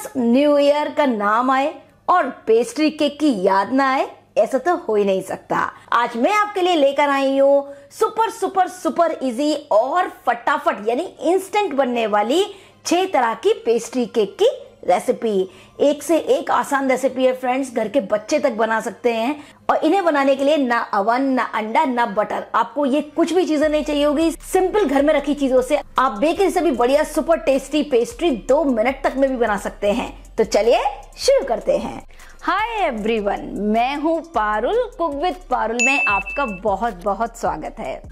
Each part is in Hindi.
बस न्यू ईयर का नाम आए और पेस्ट्री केक की याद ना आए, ऐसा तो हो ही नहीं सकता। आज मैं आपके लिए लेकर आई हूँ सुपर सुपर सुपर इजी और फटाफट, यानी इंस्टेंट बनने वाली छह तरह की पेस्ट्री केक की रेसिपी एक से एक आसान रेसिपी है फ्रेंड्स घर के बच्चे तक बना सकते हैं। और इन्हें बनाने के लिए ना अवन, ना अंडा, ना बटर. आपको ये कुछ भी चीज़ें नहीं चाहिए होगी। सिंपल घर में रखी चीज़ों से आप बेकरी से भी बढ़िया सुपर टेस्टी पेस्ट्री दो मिनट तक में भी बना सकते हैं। तो चलिए शुरू करते हैं। हाय एवरीवन मैं हूँ पारुल. कुक विद पारुल में आपका बहुत बहुत स्वागत है।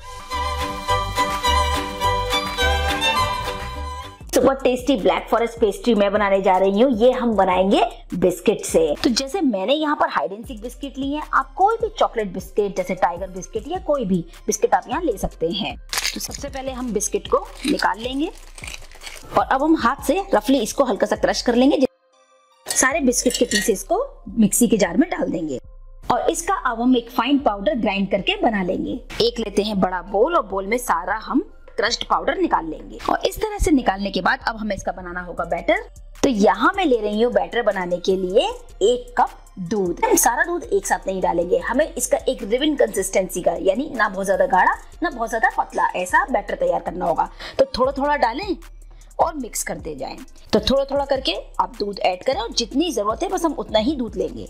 Super tasty black forest pastry मैं बनाने जा रही हूँ। ये हम बनाएँगे बिस्किट से। तो जैसे मैंने यहाँ पर हाइड एंड सीक बिस्किट लिए हैं, आप कोई भी चॉकलेट बिस्किट जैसे टाइगर बिस्किट या कोई भी बिस्किट आप यहाँ ले सकते हैं। तो सबसे पहले हम बिस्किट को निकाल लेंगे और अब हम हाथ से रफली इसको हल्का सा क्रश कर लेंगे। सारे बिस्किट के पीसेस को मिक्सी के जार में डाल देंगे और इसका अब हम एक फाइन पाउडर ग्राइंड करके बना लेंगे। एक लेते हैं बड़ा बोल और बोल में सारा हम क्रश्ड पाउडर निकाल लेंगे। और इस तरह से निकालने के बाद अब हमें इसका बनाना होगा बैटर। तो यहाँ मैं ले रही हूँ बैटर बनाने के लिए एक कप दूध। हम सारा दूध एक साथ नहीं डालेंगे। हमें इसका एक रिविन कंसिस्टेंसी का, यानी ना बहुत ज़्यादा गाढ़ा, ना बहुत ज़्यादा पतला, ऐसा बैटर तैयार करना होगा। तो थोड़ा थोड़ा डालें और मिक्स करते जाएँ। तो थोड़ा थोड़ा करके आप दूध ऐड करें और जितनी ज़रूरत है बस हम उतना ही दूध लेंगे।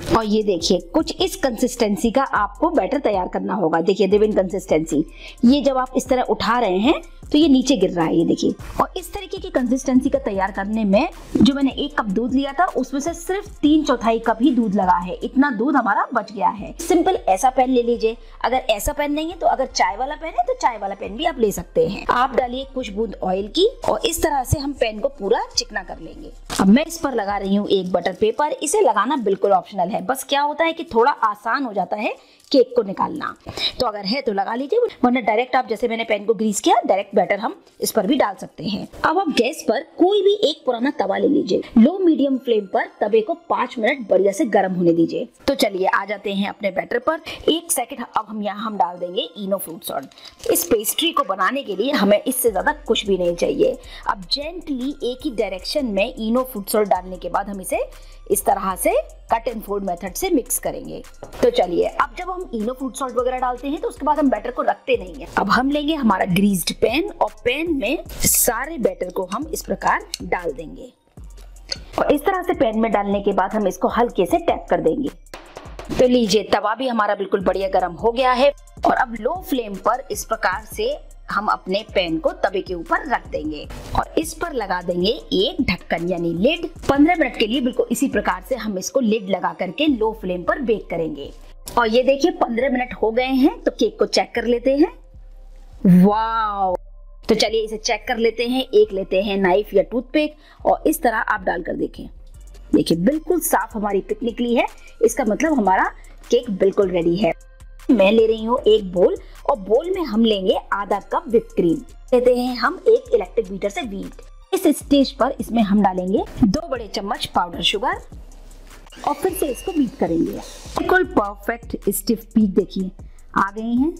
और ये देखिए, कुछ इस कंसिस्टेंसी का आपको बैटर तैयार करना होगा। देखिए रिबिन कंसिस्टेंसी ये जब आप इस तरह उठा रहे हैं तो ये नीचे गिर रहा है, ये देखिए। और इस तरीके की कंसिस्टेंसी का तैयार करने में जो मैंने एक कप दूध लिया था, उसमें से सिर्फ़ तीन चौथाई कप ही दूध लगा है। इतना दूध हमारा बच गया है। सिंपल ऐसा पेन ले लीजिए। अगर ऐसा पैन नहीं है तो अगर चाय वाला पेन है तो चाय वाला पेन भी आप ले सकते हैं। आप डालिए कुछ बूंद ऑयल की और इस तरह से हम पेन को पूरा चिकना कर लेंगे। अब मैं इस पर लगा रही हूँ एक बटर पेपर। इसे लगाना बिल्कुल ऑप्शनल है। बस क्या होता है कि थोड़ा आसान हो जाता है केक को निकालना। तो अगर है तो लगा लीजिए, वरना डायरेक्ट आप जैसे मैंने पेन को ग्रीस किया, डायरेक्ट बैटर हम इस पर भी डाल सकते हैं। अब आप गैस पर कोई भी एक पुराना तवा ले लीजिए। लो मीडियम फ्लेम पर तवे को पाँच मिनट बढ़िया से गर्म होने दीजिए। तो चलिए आ जाते हैं अपने बैटर पर। एक सेकंड अब हम यहाँ हम डाल देंगे इनो फ्रूट सॉल्ट इस पेस्ट्री को बनाने के लिए हमें इससे ज़्यादा कुछ भी नहीं चाहिए। अब जेंटली एक ही डायरेक्शन में इनो फ्रूट सॉल्ट डालने के बाद हम इसे इस तरह से कट एंड फोल्ड मेथड से मिक्स करेंगे। तो चलिए, अब जब हम इनो फ्रूट सॉल्ट वगैरह डालते हैं तो उसके बाद हम बैटर को रखते नहीं है। अब हम लेंगे हमारा ग्रीस्ड पैन और पैन में सारे बैटर को हम इस प्रकार डाल देंगे। और इस तरह से पैन में डालने के बाद हम इसको हल्के से टैप कर देंगे। तो लीजिए, तवा भी हमारा बिल्कुल बढ़िया गर्म हो गया है और अब लो फ्लेम पर इस प्रकार से हम अपने पैन को तवे के ऊपर रख देंगे और इस पर लगा देंगे एक ढक्कन, यानी लिड 15 मिनट के लिए बिल्कुल इसी प्रकार से हम इसको लिड लगा करके लो फ्लेम पर बेक करेंगे। और ये देखिए 15 मिनट हो गए हैं तो केक को चेक कर लेते हैं। वाओ तो चलिए इसे चेक कर लेते हैं, एक लेते हैं नाइफ या टूथपिक और इस तरह आप डालकर देखें। देखिए, बिल्कुल साफ़ हमारी पिक निकली है। इसका मतलब हमारा केक बिल्कुल रेडी है। मैं ले रही हूँ एक बोल और बोल में हम लेंगे आधा कप विप क्रीम लेते हैं हम एक इलेक्ट्रिक बीटर से बीट इस स्टेज पर इसमें हम डालेंगे दो बड़े चम्मच पाउडर शुगर और फिर से इसको बीट करेंगे। बिल्कुल परफेक्ट स्टिफ बीट देखिए, आ गए हैं।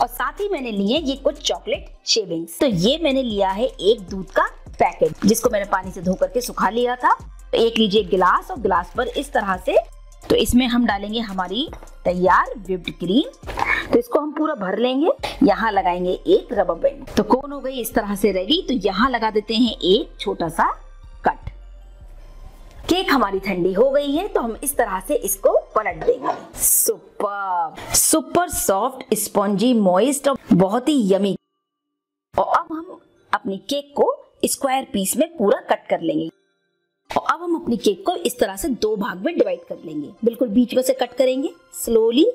और साथ ही मैंने लिए ये कुछ चॉकलेट शेविंग्स तो ये मैंने लिया है एक दूध का पैकेट जिसको मैंने पानी से धो करके सुखा लिया था। तो एक लीजिए गिलास और गिलास पर इस तरह से। तो इसमें हम डालेंगे हमारी तैयार विप्ड क्रीम तो इसको हम पूरा भर लेंगे, यहाँ लगाएँगे एक रबर बैंड तो कौन हो गई इस तरह से रेडी तो यहाँ लगा देते हैं एक छोटा सा कट केक हमारी ठंडी हो गई है तो हम इस तरह से इसको पलट देंगे। Super super soft spongy moist और बहुत ही यमी और अब हम अपने केक को स्क्वायर पीस में पूरा कट कर लेंगे। और अब हम अपने केक को इस तरह से दो भाग में डिवाइड कर लेंगे। बिल्कुल बीच में से कट करेंगे। स्लोली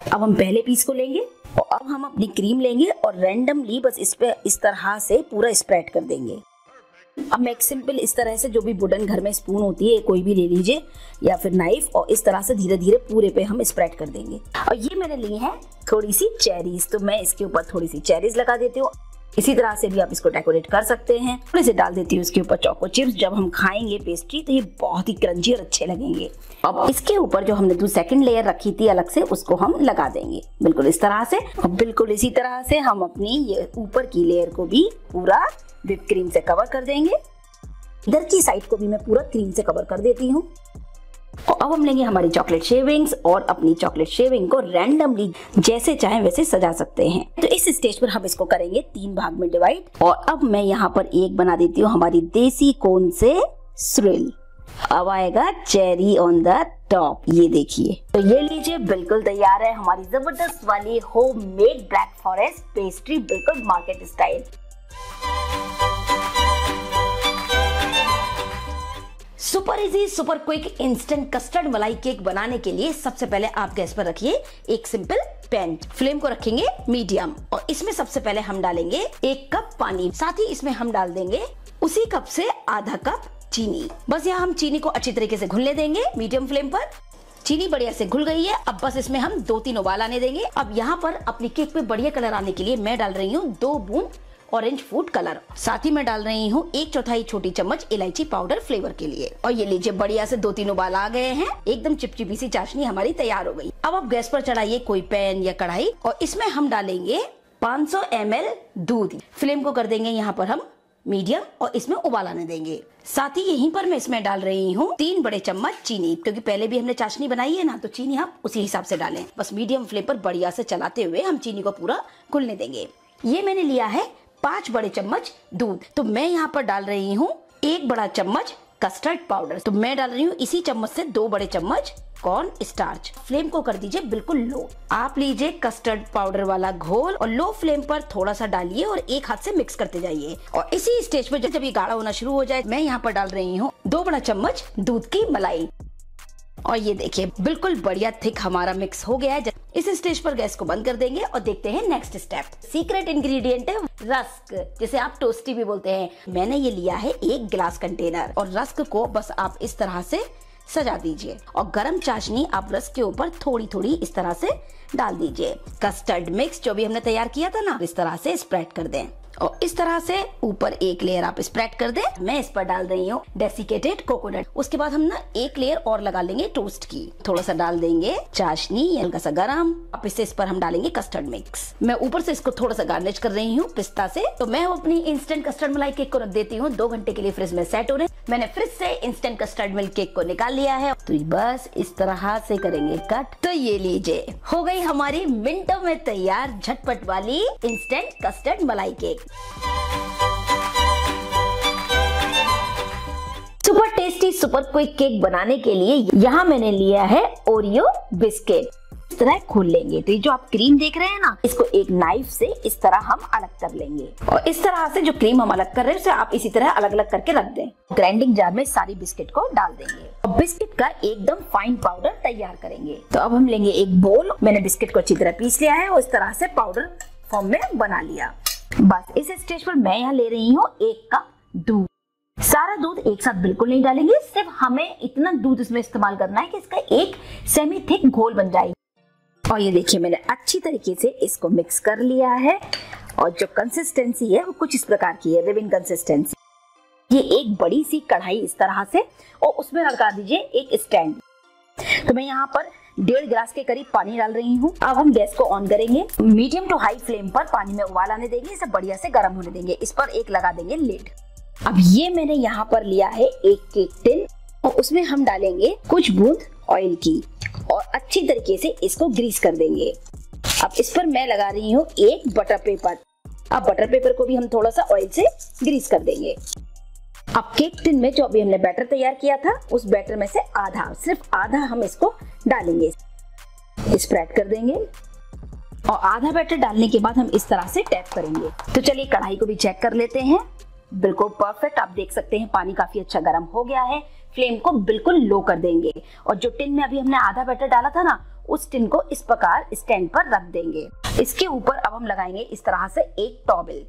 अब हम पहले पीस को लेंगे और अब हम अपनी क्रीम लेंगे और रैंडमली बस इस पे, इस तरह से पूरा स्प्रेड कर देंगे। अब मैं एक सिंपल इस तरह से जो भी वुडन घर में स्पून होती है, कोई भी ले लीजिए, या फिर नाइफ और इस तरह से धीरे धीरे पूरे पे हम स्प्रेड कर देंगे। और ये मैंने ली है थोड़ी सी चेरीज तो मैं इसके ऊपर थोड़ी सी चेरीज लगा देती हूँ। इसी तरह से भी आप इसको डेकोरेट कर सकते हैं। थोड़े से डाल देती हूँ इसके ऊपर चौको चिप्स जब हम खाएँगे पेस्ट्री तो ये बहुत ही क्रंची और अच्छे लगेंगे। अब इसके ऊपर जो हमने दूसरी सेकंड लेयर रखी थी अलग से, उसको हम लगा देंगे। बिल्कुल इस तरह से। और बिल्कुल इसी तरह से हम अपनी ये ऊपर की लेयर को भी पूरा विप क्रीम से कवर कर देंगे। इधर की साइड को भी मैं पूरा क्रीम से कवर कर देती हूँ। और अब हम लेंगे हमारी चॉकलेट शेविंग्स और अपनी चॉकलेट शेविंग को रैंडमली जैसे चाहे वैसे सजा सकते हैं। तो इस स्टेज पर हम इसको करेंगे तीन भाग में डिवाइड और अब मैं यहाँ पर एक बना देती हूँ हमारी देसी कोन से स्रिल अब आएगा चेरी ऑन द टॉप ये देखिए। तो ये लीजिए, बिल्कुल तैयार है हमारी ज़बरदस्त वाली home made black forest pastry बिल्कुल market style super easy, super quick instant custard मलाई केक बनाने के लिए सबसे पहले आप गैस पर रखिए एक सिंपल पैन फ्लेम को रखेंगे मीडियम और इसमें सबसे पहले हम डालेंगे एक कप पानी। साथ ही इसमें हम डाल देंगे उसी कप से आधा कप चीनी। बस यहाँ हम चीनी को अच्छी तरीके से घुलने देंगे मीडियम फ्लेम पर। चीनी बढ़िया से घुल गई है। अब बस इसमें हम दो तीन उबाल आने देंगे। अब यहाँ पर अपनी केक पे बढ़िया कलर आने के लिए मैं डाल रही हूँ दो बूंद ऑरेंज फ़ूड कलर साथ ही मैं डाल रही हूँ एक चौथाई छोटी चम्मच इलायची पाउडर फ्लेवर के लिए। और ये लीजिए, बढ़िया से दो तीन उबाल आ गए हैं। एकदम चिपचिपी सी चाशनी हमारी तैयार हो गई। अब आप गैस पर चढ़ाइए कोई पैन या कढ़ाई और इसमें हम डालेंगे 500 सौ दूध। फ्लेम को कर देंगे यहाँ पर हम मीडियम और इसमें उबाल आने देंगे। साथ ही यहीं पर मैं इसमें डाल रही हूँ तीन बड़े चम्मच चीनी। क्योंकि पहले भी हमने चाशनी बनाई है ना तो चीनी आप उसी हिसाब से डालें। बस मीडियम फ्लेम पर बढ़िया से चलाते हुए हम चीनी को पूरा घुलने देंगे। ये मैंने लिया है पाँच बड़े चम्मच दूध। तो मैं यहाँ पर डाल रही हूँ एक बड़ा चम्मच कस्टर्ड पाउडर तो मैं डाल रही हूँ इसी चम्मच से दो बड़े चम्मच कॉर्न स्टार्च फ्लेम को कर दीजिए बिल्कुल लो। आप लीजिए कस्टर्ड पाउडर वाला घोल और लो फ्लेम पर थोड़ा सा डालिए और एक हाथ से मिक्स करते जाइए। और इसी स्टेज पर जब ये गाढ़ा होना शुरू हो जाए, मैं यहाँ पर डाल रही हूँ दो बड़ा चम्मच दूध की मलाई। और ये देखिए, बिल्कुल बढ़िया थिक हमारा मिक्स हो गया है। इस स्टेज पर गैस को बंद कर देंगे और देखते हैं नेक्स्ट स्टेप सीक्रेट इंग्रेडिएंट है रस्क, जिसे आप टोस्टी भी बोलते हैं। मैंने ये लिया है एक गिलास कंटेनर और रस्क को बस आप इस तरह से सजा दीजिए और गरम चाशनी आप रस के ऊपर थोड़ी थोड़ी इस तरह से डाल दीजिए। कस्टर्ड मिक्स जो भी हमने तैयार किया था ना, इस तरह से स्प्रेड कर दें। और इस तरह से ऊपर एक लेयर आप स्प्रेड कर दे। मैं इस पर डाल रही हूँ डेसिकेटेड कोकोनट उसके बाद हम ना एक लेयर और लगा लेंगे टोस्ट की। थोड़ा सा डाल देंगे चाशनी, हल्का सा गरम। अब इसे इस पर हम डालेंगे कस्टर्ड मिक्स मैं ऊपर से इसको थोड़ा सा गार्निश कर रही हूँ पिस्ता से। तो मैं अपनी इंस्टेंट कस्टर्ड मलाई केक को रख देती हूँ। दो घंटे के लिए फ्रिज में सेट हो रहे मैंने फ्रिज से इंस्टेंट कस्टर्ड मिल्क केक को निकाल लिया है। तो बस इस तरह से करेंगे कट तो ये लीजिए। हो गई हमारी मिनटों में तैयार झटपट वाली इंस्टेंट कस्टर्ड मलाई cake super tasty super quick cake बनाने के लिए यहाँ मैंने लिया है ओरियो बिस्किट इस तरह खोल लेंगे। तो ये जो आप क्रीम देख रहे हैं ना, इसको एक नाइफ से इस तरह हम अलग कर लेंगे। और इस तरह से जो क्रीम हम अलग कर रहे हैं, उसे आप इसी तरह अलग अलग करके रख दें। ग्राइंडिंग जार में सारी बिस्किट को डाल देंगे। और बिस्किट का एकदम फाइन पाउडर तैयार करेंगे। तो अब हम लेंगे एक बोल मैंने बिस्किट को अच्छी तरह पीस लिया है और इस तरह से पाउडर फॉर्म में बना लिया। बस इस स्टेज पर मैं यहाँ ले रही हूँ एक कप दूध। सारा दूध एक साथ बिल्कुल नहीं डालेंगे, सिर्फ़ हमें इतना दूध इसमें इस्तेमाल करना है कि इसका एक सेमी थिक घोल बन जाए। और ये देखिए, मैंने अच्छी तरीके से इसको मिक्स कर लिया है। और जो कंसिस्टेंसी है, वो कुछ इस प्रकार की है रिबिन कंसिस्टेंसी ये एक बड़ी सी कढ़ाई इस तरह से, और उसमें लगा दीजिए एक स्टैंड तो मैं यहाँ पर डेढ़ गिलास के करीब पानी डाल रही हूँ। अब हम गैस को ऑन करेंगे। मीडियम टू हाई फ्लेम पर पानी में उबाल आने देंगे। इसे बढ़िया से गर्म होने देंगे। इस पर एक लगा देंगे लिड अब ये मैंने यहाँ पर लिया है एक केक टिन और उसमें हम डालेंगे कुछ बूंद ऑयल की। और अच्छी तरीके से इसको ग्रीस कर देंगे। अब इस पर मैं लगा रही हूँ एक बटर पेपर अब बटर पेपर को भी हम थोड़ा सा ऑयल से ग्रीस कर देंगे। अब केक टिन में जो अभी हमने बैटर तैयार किया था, उस बैटर में से आधा, सिर्फ़ आधा हम इसको डालेंगे। स्प्रेड कर देंगे और आधा बैटर डालने के बाद हम इस तरह से टैप करेंगे। तो चलिए कढ़ाई को भी चेक कर लेते हैं। बिल्कुल परफेक्ट आप देख सकते हैं पानी काफ़ी अच्छा गर्म हो गया है। फ्लेम को बिल्कुल लो कर देंगे। और जो टिन में अभी हमने आधा बैटर डाला था ना, उस टिन को इस प्रकार स्टैंड पर रख देंगे। इसके ऊपर अब हम लगाएँगे इस तरह से एक टॉबल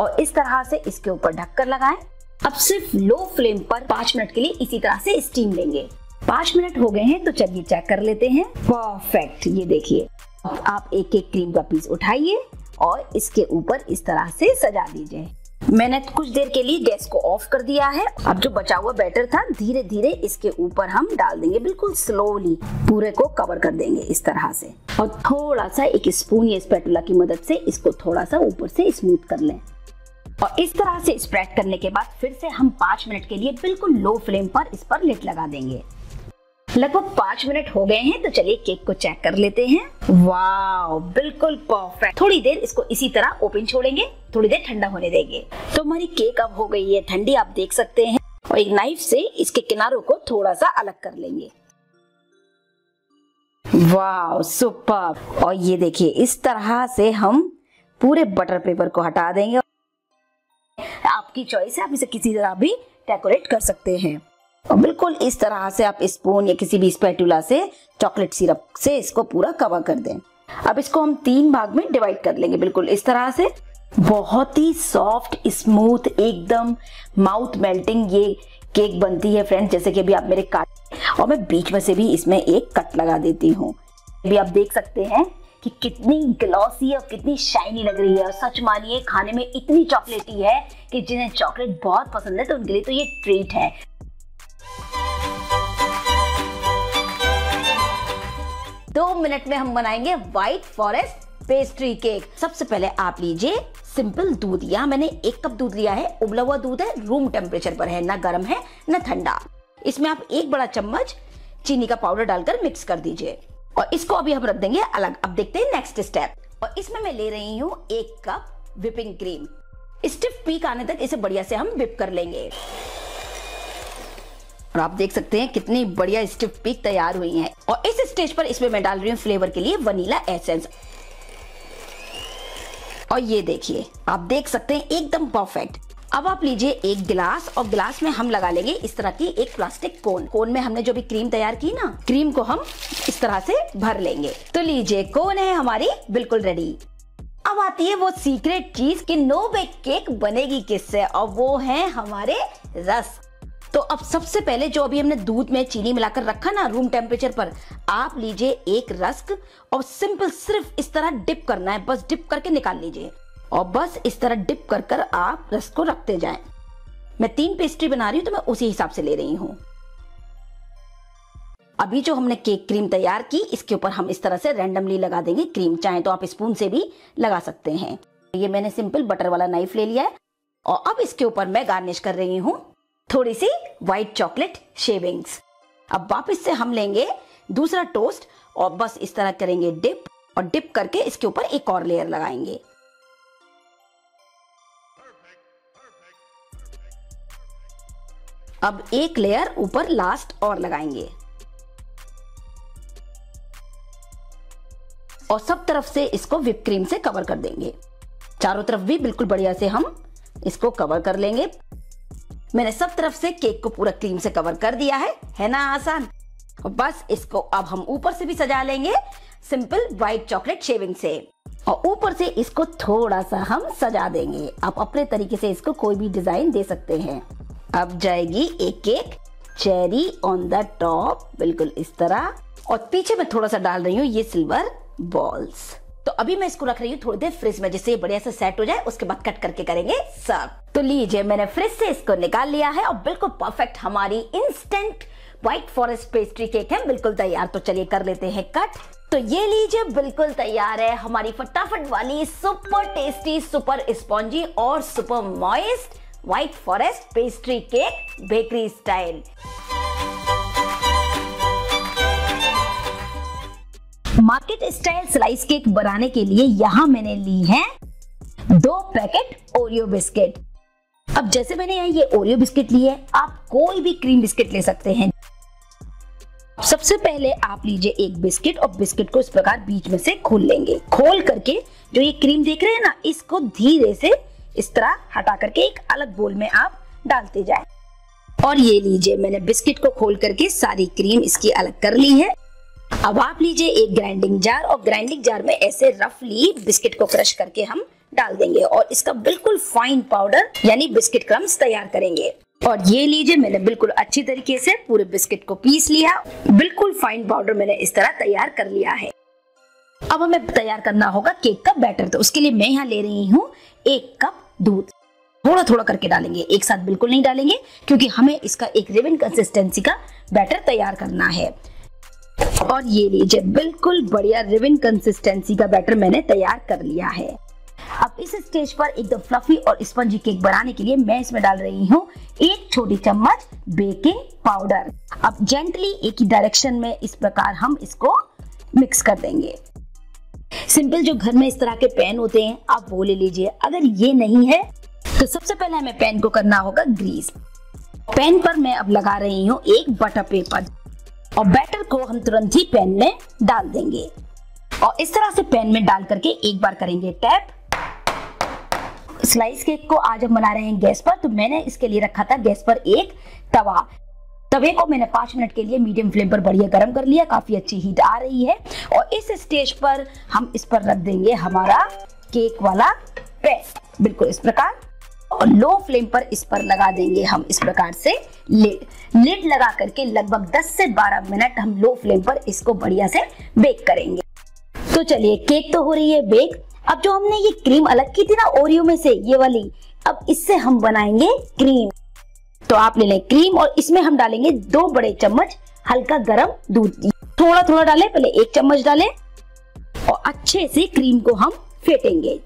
और इस तरह से इसके ऊपर ढककर लगाएँ। अब सिर्फ़ लो फ्लेम पर पाँच मिनट के लिए इसी तरह से स्टीम लेंगे। पाँच मिनट हो गए हैं तो चलिए चेक कर लेते हैं। परफेक्ट ये देखिए। आप एक एक क्रीम का पीस उठाइए और इसके ऊपर इस तरह से सजा दीजिए। मैंने कुछ देर के लिए गैस को ऑफ़ कर दिया है। अब जो बचा हुआ बैटर था धीरे धीरे इसके ऊपर हम डाल देंगे बिल्कुल स्लोली पूरे को कवर कर देंगे इस तरह से। और थोड़ा सा एक स्पून या स्पेटुला की मदद से इसको थोड़ा सा ऊपर से स्मूथ कर लें। और इस तरह से स्प्रेड करने के बाद फिर से हम पाँच मिनट के लिए बिल्कुल लो फ्लेम पर इस पर लिट लगा देंगे। लगभग पाँच मिनट हो गए हैं तो चलिए केक को चेक कर लेते हैं। वाह बिल्कुल परफेक्ट थोड़ी देर इसको इसी तरह ओपन छोड़ेंगे, थोड़ी देर ठंडा होने देंगे। तो हमारी केक अब हो गई है ठंडी, आप देख सकते हैं। और एक नाइफ से इसके किनारों को थोड़ा सा अलग कर लेंगे। वाह सुपर और ये देखिए, इस तरह से हम पूरे बटर पेपर को हटा देंगे। आपकी चॉइस है, आप इसे किसी तरह भी डेकोरेट कर सकते हैं। और बिल्कुल इस तरह से आप स्पून या किसी भी स्पैटुला से चॉकलेट सिरप से इसको पूरा कवर कर दें। अब इसको हम तीन भाग में डिवाइड कर लेंगे। बिल्कुल इस तरह से बहुत ही सॉफ्ट स्मूथ एकदम माउथ मेल्टिंग ये केक बनती है फ्रेंड्स जैसे कि अभी आप मेरे काट और मैं बीच में से भी इसमें एक कट लगा देती हूँ। अभी आप देख सकते हैं कि कितनी ग्लॉसी और कितनी शाइनी लग रही है। और सच मानिए, खाने में इतनी चॉकलेटी है कि जिन्हें चॉकलेट बहुत पसंद है तो उनके लिए तो ये ट्रीट है। दो मिनट में हम बनाएँगे व्हाइट फॉरेस्ट पेस्ट्री केक सबसे पहले आप लीजिए सिंपल दूध। यहाँ मैंने एक कप दूध लिया है, उबला हुआ दूध है रूम टेम्परेचर पर है, ना गर्म है, ना ठंडा। इसमें आप एक बड़ा चम्मच चीनी का पाउडर डालकर मिक्स कर दीजिए। और इसको अभी हम रख देंगे अलग। अब देखते हैं नेक्स्ट स्टेप और इसमें मैं ले रही हूँ एक cup whipping cream stiff peak आने तक इसे बढ़िया से हम विप कर लेंगे। और आप देख सकते हैं कितनी बढ़िया स्टिफ पीक तैयार हुई है। और इस स्टेज पर इसमें मैं डाल रही हूँ फ्लेवर के लिए वनीला एसेंस और ये देखिए, आप देख सकते हैं एकदम परफेक्ट अब आप लीजिए एक गिलास और गिलास में हम लगा लेंगे इस तरह की एक प्लास्टिक कोन। कोन में हमने जो भी क्रीम तैयार की ना, क्रीम को हम इस तरह से भर लेंगे। तो लीजिए, कोन है हमारी बिल्कुल रेडी अब आती है वो सीक्रेट चीज़ कि नो बेक केक बनेगी किससे, और वो है हमारे रस। तो अब सबसे पहले जो अभी हमने दूध में चीनी मिलाकर रखा ना रूम टेम्परेचर पर, आप लीजिए एक रस्क और सिंपल सिर्फ़ इस तरह डिप करना है, बस डिप करके निकाल लीजिए। और बस इस तरह डिप कर कर आप रस को रखते जाएँ। मैं तीन पेस्ट्री बना रही हूँ तो मैं उसी हिसाब से ले रही हूँ। अभी जो हमने केक क्रीम तैयार की, इसके ऊपर हम इस तरह से रैंडमली लगा देंगे क्रीम चाहे तो आप स्पून से भी लगा सकते हैं। ये मैंने सिंपल बटर वाला नाइफ ले लिया है और अब इसके ऊपर मैं गार्निश कर रही हूँ थोड़ी सी व्हाइट चॉकलेट शेविंग्स अब वापस से हम लेंगे दूसरा टोस्ट और बस इस तरह करेंगे डिप और डिप करके इसके ऊपर एक और लेयर लगाएँगे। अब एक लेयर ऊपर लास्ट और लगाएँगे। और सब तरफ़ से इसको विप क्रीम से कवर कर देंगे। चारों तरफ़ भी बिल्कुल बढ़िया से हम इसको कवर कर लेंगे। मैंने सब तरफ़ से केक को पूरा क्रीम से कवर कर दिया है। है ना, आसान? बस इसको अब हम ऊपर से भी सजा लेंगे सिंपल व्हाइट चॉकलेट शेविंग से। और ऊपर से इसको थोड़ा सा हम सजा देंगे। आप अपने तरीके से इसको कोई भी डिज़ाइन दे सकते हैं। अब जाएगी एक एक चेरी ऑन द टॉप बिल्कुल इस तरह। और पीछे मैं थोड़ा सा डाल रही हूँ ये सिल्वर बॉल्स तो अभी मैं इसको रख रही हूँ थोड़ी देर फ्रिज में, जिससे ये बढ़िया से सेट हो जाए, उसके बाद कट करके करेंगे सर्व तो लीजिए, मैंने फ्रिज से इसको निकाल लिया है और बिल्कुल परफेक्ट हमारी instant white forest pastry cake है। बिल्कुल तैयार तो चलिए कर लेते हैं कट तो ये लीजिए, बिल्कुल तैयार है हमारी फटाफट वाली सुपर टेस्टी सुपर स्पॉन्जी और super moist white forest pastry cake bakery style market style slice cake बनाने के लिए यहाँ मैंने ली है दो पैकेट ओरियो बिस्किट अब जैसे मैंने यहाँ ये ओरियो बिस्किट ली है, आप कोई भी क्रीम बिस्किट ले सकते हैं। सबसे पहले आप लीजिए एक बिस्किट और बिस्किट को इस प्रकार बीच में से खोल लेंगे। खोल करके जो ये क्रीम देख रहे हैं ना, इसको धीरे से इस तरह हटा करके एक अलग बोल में आप डालते जाए। और ये लीजिए, मैंने बिस्किट को खोल करके सारी क्रीम इसकी अलग कर ली है। अब आप लीजिए एक ग्राइंडिंग जार और ग्राइंडिंग जार में ऐसे रफली बिस्किट को क्रश करके हम डाल देंगे और इसका बिल्कुल फाइन पाउडर यानी बिस्किट क्रम्स तैयार करेंगे। और ये लीजिए, मैंने बिल्कुल अच्छी तरीके से पूरे बिस्किट को पीस लिया। बिल्कुल फाइन पाउडर मैंने इस तरह तैयार कर लिया है। अब हमें तैयार करना होगा केक का बैटर। तो उसके लिए मैं यहाँ ले रही हूँ एक कप दूध। थोड़ा थोड़ा करके डालेंगे, एक साथ बिल्कुल नहीं डालेंगे, क्योंकि हमें इसका एक रिबन कंसिस्टेंसी का बैटर तैयार करना है। और ये लीजिए, बिल्कुल बढ़िया रिबन कंसिस्टेंसी का बैटर मैंने तैयार कर लिया है। अब इस स्टेज पर एकदम फ्लफी और स्पंजी केक बनाने के लिए मैं इसमें डाल रही हूँ एक छोटी चम्मच बेकिंग पाउडर अब जेंटली एक ही डायरेक्शन में इस प्रकार हम इसको मिक्स कर देंगे। सिंपल जो घर में इस तरह के पेन होते हैं, आप वो ले लीजिए। अगर ये नहीं है तो सबसे पहले हमें पैन को करना होगा ग्रीस पैन पर मैं अब लगा रही हूँ एक बटर पेपर और बैटर को हम तुरंत ही पेन में डाल देंगे। और इस तरह से पेन में डाल करके एक बार करेंगे टैप स्लाइस केक को आज हम बना रहे हैं गैस पर तो मैंने इसके लिए रखा था गैस पर एक तवा। तवे को मैंने पाँच मिनट के लिए मीडियम फ्लेम पर बढ़िया गर्म कर लिया, काफ़ी अच्छी हीट आ रही है। और इस स्टेज पर हम इस पर रख देंगे हमारा केक वाला पैन बिल्कुल इस प्रकार। और लो फ्लेम पर इस पर लगा देंगे हम इस प्रकार से लिड लिड लगा करके लगभग 10 से 12 मिनट हम लो फ्लेम पर इसको बढ़िया से बेक करेंगे। तो चलिए केक तो हो रही है बेक अब जो हमने ये क्रीम अलग की थी ना ओरियो में से, ये वाली, अब इससे हम बनाएँगे क्रीम तो आप ले लें क्रीम और इसमें हम डालेंगे दो बड़े चम्मच हल्का गरम दूध। थोड़ा थोड़ा डालें, पहले एक चम्मच डालें और अच्छे से क्रीम को हम फेटेंगे।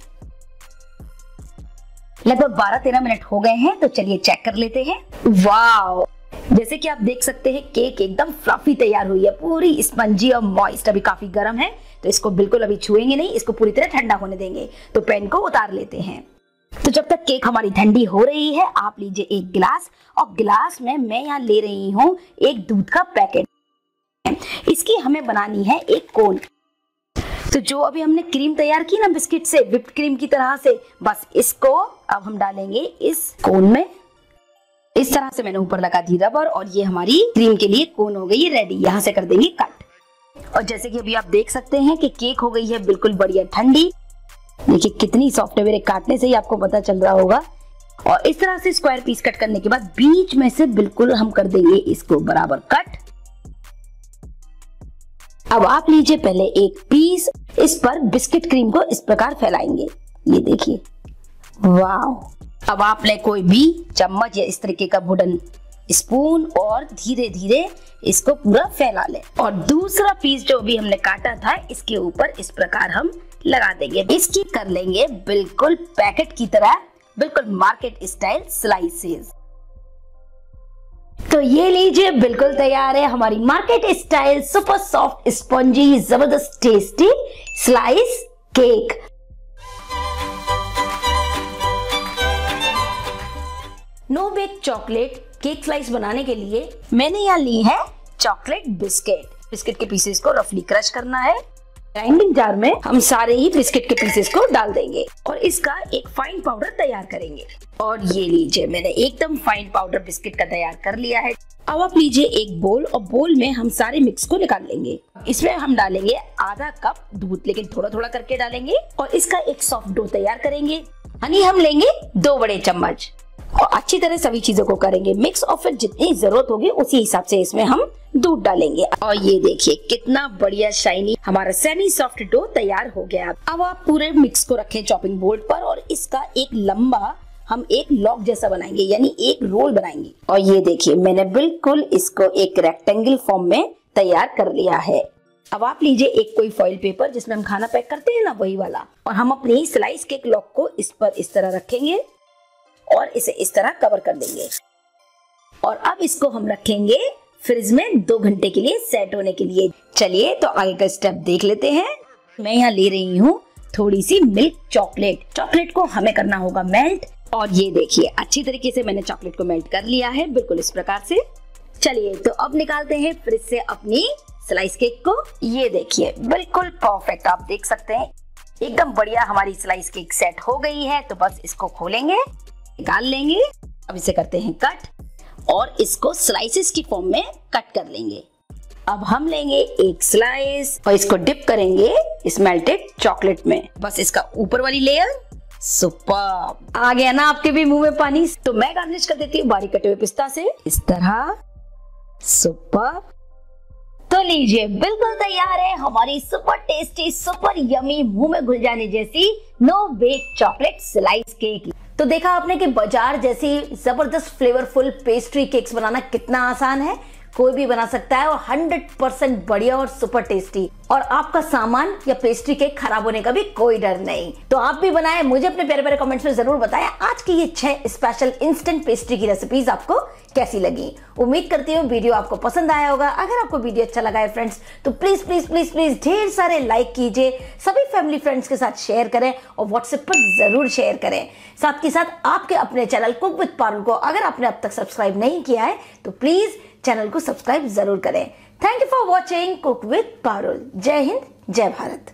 लगभग 12-13 मिनट हो गए हैं तो चलिए चेक कर लेते हैं। वाओ जैसे कि आप देख सकते हैं केक एकदम फ्लफी तैयार हुई है, पूरी स्पंजी और मॉइस्ट अभी काफ़ी गर्म है तो इसको बिल्कुल अभी छुएँगे नहीं, इसको पूरी तरह ठंडा होने देंगे। तो पेन को उतार लेते हैं। तो जब तक केक हमारी ठंडी हो रही है, आप लीजिए एक गिलास। और गिलास में मैं यहाँ ले रही हूँ एक दूध का पैकेट। इसकी हमें बनानी है एक कोन। तो जो अभी हमने क्रीम तैयार की ना बिस्किट से, विप्ड क्रीम की तरह से, बस इसको अब हम डालेंगे इस कोन में। इस तरह से मैंने ऊपर लगा दी रबर और ये हमारी क्रीम के लिए कोन हो गई रेडी यहाँ से कर देंगे कट और जैसे कि अभी आप देख सकते हैं कि केक हो गई है बिल्कुल बढ़िया ठंडी। देखिए, कितनी सॉफ्ट है मेरे काटने से ही आपको पता चल रहा होगा। और इस तरह से स्क्वायर पीस कट करने के बाद बीच में से बिल्कुल हम कर देंगे इसको बराबर कट अब आप लीजिए पहले एक पीस इस पर बिस्किट क्रीम को इस प्रकार फैलाएँगे। ये देखिए। वाह अब आपने कोई भी चम्मच या इस तरीके का वुडन स्पून और धीरे धीरे इसको पूरा फैला ले। और दूसरा पीस जो भी हमने काटा था, इसके ऊपर इस प्रकार हम लगा देंगे इसकी कर लेंगे, बिल्कुल पैकेट की तरह, बिल्कुल मार्केट स्टाइल स्लाइसेस तो ये लीजिए, बिल्कुल तैयार है हमारी market style super soft spongy ज़बरदस्त tasty slice cake no bake chocolate cake slice बनाने के लिए मैंने यहाँ ली है चॉकलेट बिस्किट बिस्किट के पीसेस को रफली क्रश करना है। ग्राइंडिंग जार में हम सारे ही बिस्किट के पीसेस को डाल देंगे और इसका एक फाइन पाउडर तैयार करेंगे। और ये लीजिए, मैंने एकदम फाइन पाउडर बिस्किट का तैयार कर लिया है। अब आप लीजिए एक बोल और बोल में हम सारे मिक्स को निकाल लेंगे। इसमें हम डालेंगे आधा कप दूध, लेकिन थोड़ा थोड़ा करके डालेंगे और इसका एक सॉफ्ट डो तैयार करेंगे। हनी हम लेंगे दो बड़े चम्मच। और अच्छी तरह सभी चीज़ों को करेंगे। मिक्स और फिर जितनी ज़रूरत होगी उसी हिसाब से इसमें हम दूध डालेंगे। और ये देखिए, कितना बढ़िया शाइनी हमारा सेमी सॉफ्ट डो तैयार हो गया। अब आप पूरे मिक्स को रखें चॉपिंग बोर्ड पर और इसका एक लंबा हम एक लॉक जैसा बनाएँगे, यानी एक रोल बनाएँगे। और ये देखिए, मैंने बिल्कुल इसको एक रेक्टेंगल फॉर्म में तैयार कर लिया है। अब आप लीजिए एक कोई फॉइल पेपर जिसमें हम खाना पैक करते हैं ना, वही वाला। और हम अपने स्लाइस केक लॉक को इस पर इस तरह रखेंगे और इसे इस तरह कवर कर देंगे। और अब इसको हम रखेंगे फ्रिज में दो घंटे के लिए सेट होने के लिए। चलिए तो आगे का स्टेप देख लेते हैं। मैं यहाँ ले रही हूँ थोड़ी सी मिल्क चॉकलेट। चॉकलेट को हमें करना होगा मेल्ट। और ये देखिए, अच्छी तरीके से मैंने चॉकलेट को मेल्ट कर लिया है, बिल्कुल इस प्रकार से। चलिए तो अब निकालते हैं फ्रिज से अपनी स्लाइस केक को। ये देखिए, बिल्कुल परफेक्ट, आप देख सकते हैं। एकदम बढ़िया हमारी स्लाइस केक सेट हो गई है तो बस इसको खोलेंगे, निकाल लेंगे। अब इसे करते हैं कट। और इसको स्लाइसेस की फॉर्म में कट कर लेंगे। अब हम लेंगे एक स्लाइस और इसको डिप करेंगे इस मेल्टेड चॉकलेट में। बस इसका ऊपर वाली लेयर सुपर आ गया ना आपके भी मुँह में पानी तो मैं गार्निश कर देती हूँ बारीक कटे हुए पिस्ता से। इस तरह सुपर तो लीजिए, बिल्कुल तैयार है हमारी सुपर टेस्टी सुपर यमी मुँह में घुल जाने जैसी no bake chocolate slice cake तो देखा आपने कि बाज़ार जैसी ज़बरदस्त फ्लेवरफुल पेस्ट्री केक्स बनाना कितना आसान है। कोई भी बना सकता है और 100% बढ़िया और सुपर टेस्टी। और आपका सामान या पेस्ट्री केक खराब होने का भी कोई डर नहीं। तो आप भी बनाए, मुझे अपने प्यारे प्यारे कमेंट्स में ज़रूर बताएँ, आज की ये छह स्पेशल इंस्टेंट पेस्ट्री की रेसिपीज़ आपको कैसी लगी। उम्मीद करती हूँ वीडियो आपको पसंद आया होगा। अगर आपको वीडियो अच्छा लगा है फ्रेंड्स तो प्लीज़ प्लीज़ प्लीज़ प्लीज़ ढेर सारे लाइक कीजिए, सभी फैमिली फ्रेंड्स के साथ शेयर करें और व्हाट्सएप पर ज़रूर शेयर करें। साथ के साथ आपके अपने चैनल कुक विद पारुल को अगर आपने अब तक सब्सक्राइब नहीं किया है तो प्लीज़ चैनल को सब्सक्राइब ज़रूर करें। Thank you for watching cook with Parul जय हिंद, जय भारत।